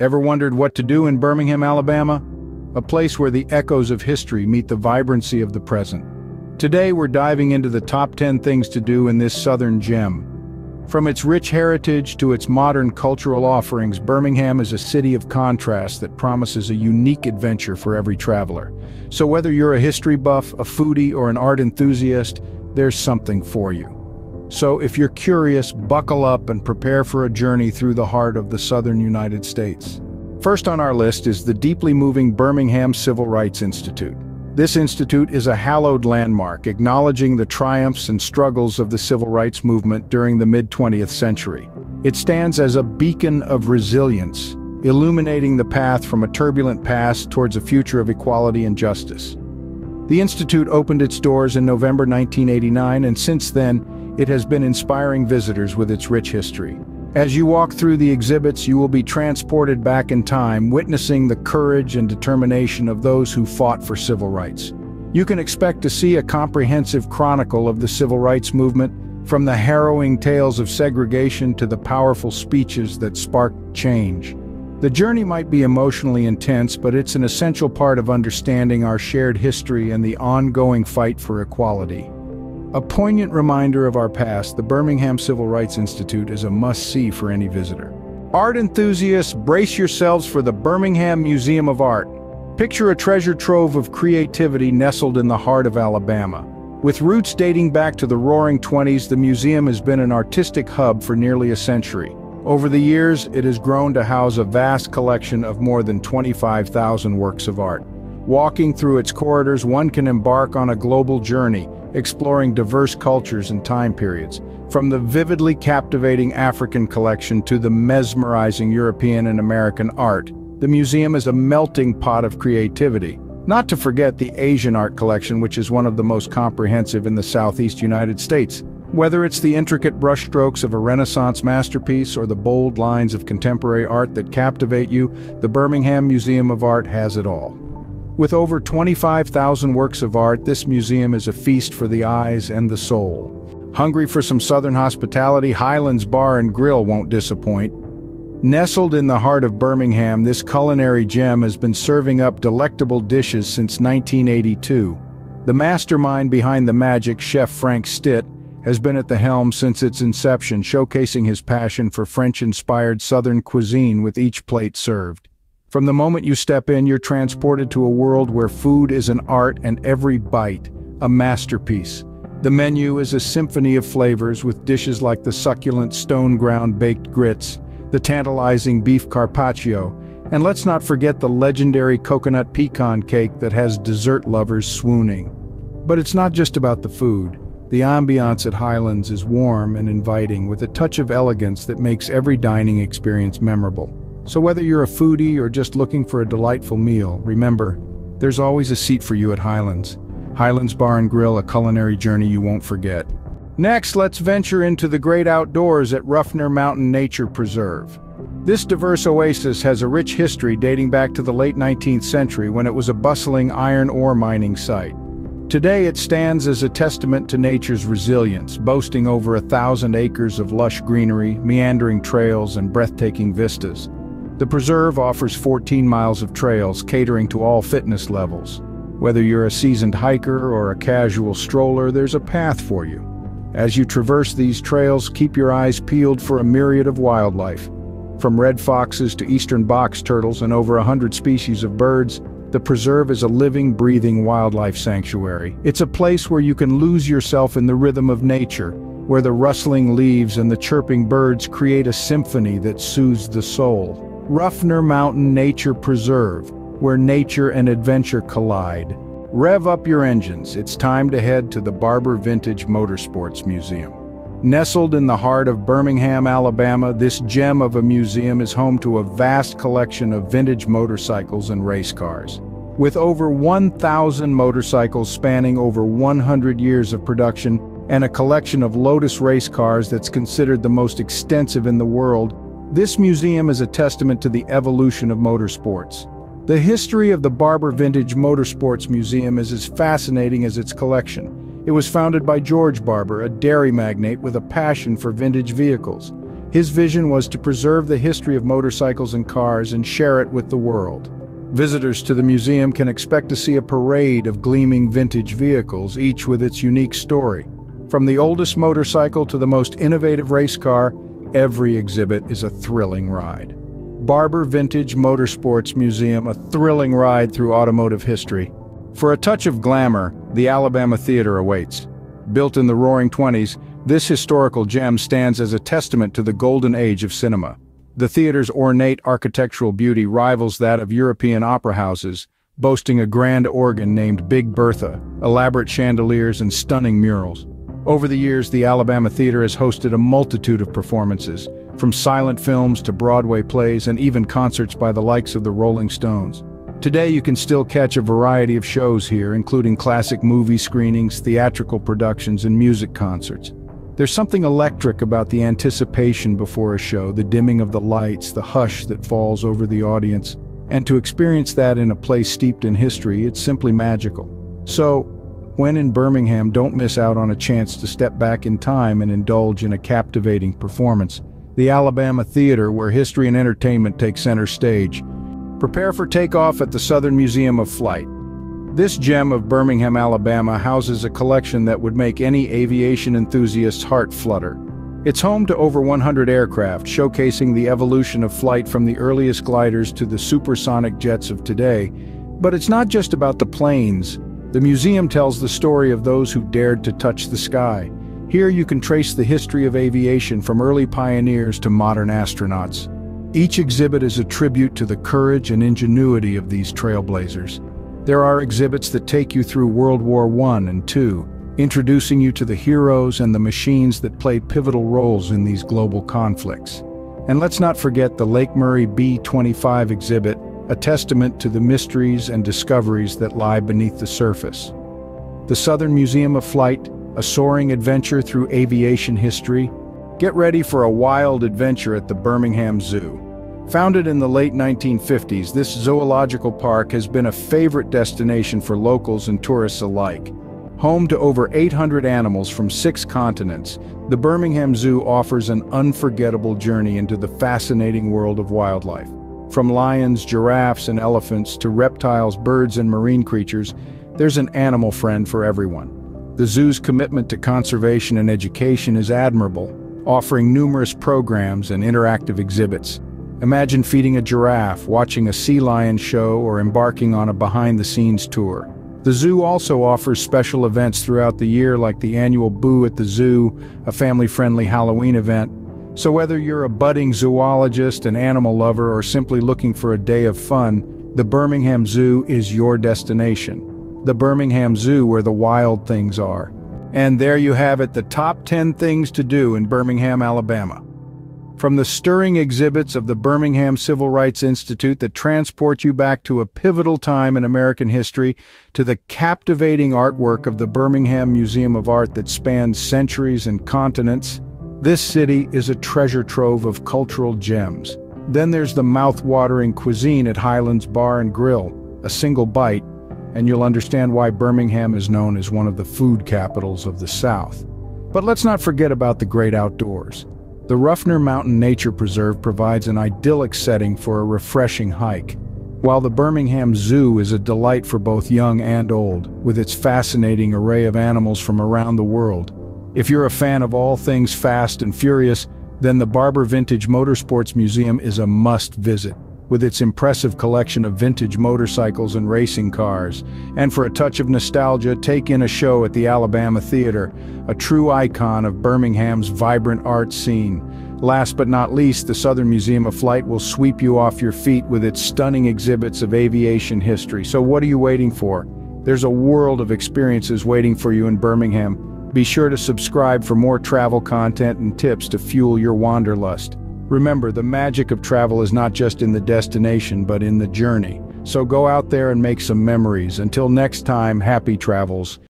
Ever wondered what to do in Birmingham, Alabama? A place where the echoes of history meet the vibrancy of the present. Today we're diving into the top 10 things to do in this southern gem. From its rich heritage to its modern cultural offerings, Birmingham is a city of contrast that promises a unique adventure for every traveler. So whether you're a history buff, a foodie, or an art enthusiast, there's something for you. So if you're curious, buckle up and prepare for a journey through the heart of the southern United States. First on our list is the deeply moving Birmingham Civil Rights Institute. This institute is a hallowed landmark acknowledging the triumphs and struggles of the civil rights movement during the mid-20th century. It stands as a beacon of resilience, illuminating the path from a turbulent past towards a future of equality and justice. The institute opened its doors in November 1989 and since then, it has been inspiring visitors with its rich history. As you walk through the exhibits, you will be transported back in time, witnessing the courage and determination of those who fought for civil rights. You can expect to see a comprehensive chronicle of the civil rights movement, from the harrowing tales of segregation to the powerful speeches that sparked change. The journey might be emotionally intense, but it's an essential part of understanding our shared history and the ongoing fight for equality. A poignant reminder of our past, the Birmingham Civil Rights Institute is a must-see for any visitor. Art enthusiasts, brace yourselves for the Birmingham Museum of Art. Picture a treasure trove of creativity nestled in the heart of Alabama. With roots dating back to the Roaring Twenties, the museum has been an artistic hub for nearly a century. Over the years, it has grown to house a vast collection of more than 25,000 works of art. Walking through its corridors, one can embark on a global journey, exploring diverse cultures and time periods, from the vividly captivating African collection to the mesmerizing European and American art. The museum is a melting pot of creativity. Not to forget the Asian art collection, which is one of the most comprehensive in the southeast United States. Whether it's the intricate brushstrokes of a Renaissance masterpiece or the bold lines of contemporary art that captivate you, the Birmingham Museum of Art has it all. With over 25,000 works of art, this museum is a feast for the eyes and the soul. Hungry for some southern hospitality, Highlands Bar and Grill won't disappoint. Nestled in the heart of Birmingham, this culinary gem has been serving up delectable dishes since 1982. The mastermind behind the magic, Chef Frank Stitt, has been at the helm since its inception, showcasing his passion for French-inspired Southern cuisine with each plate served. From the moment you step in, you're transported to a world where food is an art and every bite, a masterpiece. The menu is a symphony of flavors with dishes like the succulent stone-ground baked grits, the tantalizing beef carpaccio, and let's not forget the legendary coconut pecan cake that has dessert lovers swooning. But it's not just about the food. The ambiance at Highlands is warm and inviting with a touch of elegance that makes every dining experience memorable. So whether you're a foodie or just looking for a delightful meal, remember, there's always a seat for you at Highlands. Highlands Bar and Grill, a culinary journey you won't forget. Next, let's venture into the great outdoors at Ruffner Mountain Nature Preserve. This diverse oasis has a rich history dating back to the late 19th century when it was a bustling iron ore mining site. Today it stands as a testament to nature's resilience, boasting over a thousand acres of lush greenery, meandering trails, and breathtaking vistas. The preserve offers 14 miles of trails catering to all fitness levels. Whether you're a seasoned hiker or a casual stroller, there's a path for you. As you traverse these trails, keep your eyes peeled for a myriad of wildlife. From red foxes to eastern box turtles and over a hundred species of birds, the preserve is a living, breathing wildlife sanctuary. It's a place where you can lose yourself in the rhythm of nature, where the rustling leaves and the chirping birds create a symphony that soothes the soul. Ruffner Mountain Nature Preserve, where nature and adventure collide. Rev up your engines, it's time to head to the Barber Vintage Motorsports Museum. Nestled in the heart of Birmingham, Alabama, this gem of a museum is home to a vast collection of vintage motorcycles and race cars. With over 1,000 motorcycles spanning over 100 years of production and a collection of Lotus race cars that's considered the most extensive in the world, this museum is a testament to the evolution of motorsports. The history of the Barber Vintage Motorsports Museum is as fascinating as its collection. It was founded by George Barber, a dairy magnate with a passion for vintage vehicles. His vision was to preserve the history of motorcycles and cars and share it with the world. Visitors to the museum can expect to see a parade of gleaming vintage vehicles, each with its unique story. From the oldest motorcycle to the most innovative race car, every exhibit is a thrilling ride. Barber Vintage Motorsports Museum, a thrilling ride through automotive history. For a touch of glamour, the Alabama Theater awaits. Built in the Roaring Twenties, this historical gem stands as a testament to the golden age of cinema. The theater's ornate architectural beauty rivals that of European opera houses, boasting a grand organ named Big Bertha, elaborate chandeliers and stunning murals. Over the years, the Alabama Theater has hosted a multitude of performances, from silent films to Broadway plays and even concerts by the likes of the Rolling Stones. Today you can still catch a variety of shows here, including classic movie screenings, theatrical productions, and music concerts. There's something electric about the anticipation before a show, the dimming of the lights, the hush that falls over the audience. And to experience that in a place steeped in history, it's simply magical. So, when in Birmingham, don't miss out on a chance to step back in time and indulge in a captivating performance. The Alabama Theater, where history and entertainment take center stage. Prepare for takeoff at the Southern Museum of Flight. This gem of Birmingham, Alabama houses a collection that would make any aviation enthusiast's heart flutter. It's home to over 100 aircraft, showcasing the evolution of flight from the earliest gliders to the supersonic jets of today. But it's not just about the planes. The museum tells the story of those who dared to touch the sky. Here you can trace the history of aviation from early pioneers to modern astronauts. Each exhibit is a tribute to the courage and ingenuity of these trailblazers. There are exhibits that take you through World War I and II, introducing you to the heroes and the machines that played pivotal roles in these global conflicts. And let's not forget the Lake Murray B-25 exhibit, a testament to the mysteries and discoveries that lie beneath the surface. The Southern Museum of Flight, a soaring adventure through aviation history. Get ready for a wild adventure at the Birmingham Zoo. Founded in the late 1950s, this zoological park has been a favorite destination for locals and tourists alike. Home to over 800 animals from six continents, the Birmingham Zoo offers an unforgettable journey into the fascinating world of wildlife. From lions, giraffes, and elephants to reptiles, birds, and marine creatures, there's an animal friend for everyone. The zoo's commitment to conservation and education is admirable, offering numerous programs and interactive exhibits. Imagine feeding a giraffe, watching a sea lion show, or embarking on a behind-the-scenes tour. The zoo also offers special events throughout the year like the annual Boo at the Zoo, a family-friendly Halloween event. So whether you're a budding zoologist, an animal lover, or simply looking for a day of fun, the Birmingham Zoo is your destination. The Birmingham Zoo where the wild things are. And there you have it, the top 10 things to do in Birmingham, Alabama. From the stirring exhibits of the Birmingham Civil Rights Institute that transport you back to a pivotal time in American history, to the captivating artwork of the Birmingham Museum of Art that spans centuries and continents, this city is a treasure trove of cultural gems. Then there's the mouth-watering cuisine at Highlands Bar and Grill, a single bite, and you'll understand why Birmingham is known as one of the food capitals of the South. But let's not forget about the great outdoors. The Ruffner Mountain Nature Preserve provides an idyllic setting for a refreshing hike, while the Birmingham Zoo is a delight for both young and old, with its fascinating array of animals from around the world. If you're a fan of all things fast and furious, then the Barber Vintage Motorsports Museum is a must-visit with its impressive collection of vintage motorcycles and racing cars. And for a touch of nostalgia, take in a show at the Alabama Theater, a true icon of Birmingham's vibrant art scene. Last but not least, the Southern Museum of Flight will sweep you off your feet with its stunning exhibits of aviation history. So what are you waiting for? There's a world of experiences waiting for you in Birmingham. Be sure to subscribe for more travel content and tips to fuel your wanderlust. Remember, the magic of travel is not just in the destination, but in the journey. So go out there and make some memories. Until next time, happy travels.